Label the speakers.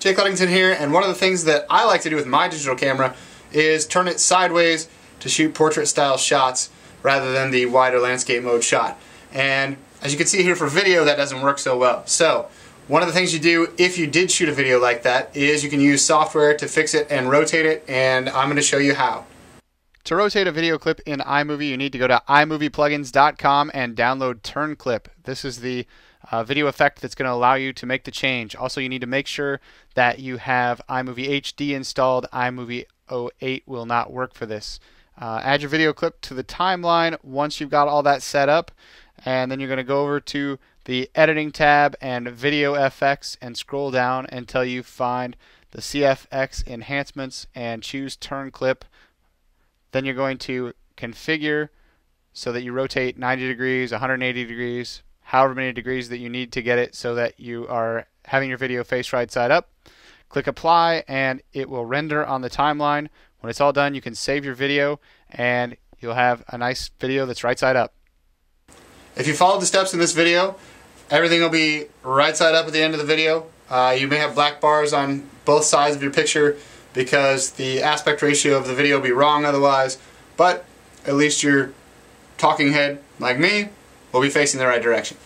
Speaker 1: Jake Ludington here, and one of the things that I like to do with my digital camera is turn it sideways to shoot portrait style shots rather than the wider landscape mode shot. And as you can see here for video, that doesn't work so well. So, one of the things you do if you did shoot a video like that is you can use software to fix it and rotate it, and I'm going to show you how. To rotate a video clip in iMovie, you need to go to imovieplugins.com and download TurnClip. This is the uh, video effect that's going to allow you to make the change. Also, you need to make sure that you have iMovie HD installed. iMovie 08 will not work for this. Uh, add your video clip to the timeline once you've got all that set up, and then you're going to go over to the editing tab and video FX and scroll down until you find the CFX enhancements and choose turn clip. Then you're going to configure so that you rotate 90 degrees, 180 degrees, however many degrees that you need to get it so that you are having your video face right side up. Click apply and it will render on the timeline. When it's all done, you can save your video and you'll have a nice video that's right side up. If you followed the steps in this video, everything will be right side up at the end of the video. Uh, you may have black bars on both sides of your picture because the aspect ratio of the video will be wrong otherwise, but at least your talking head, like me, will be facing the right direction.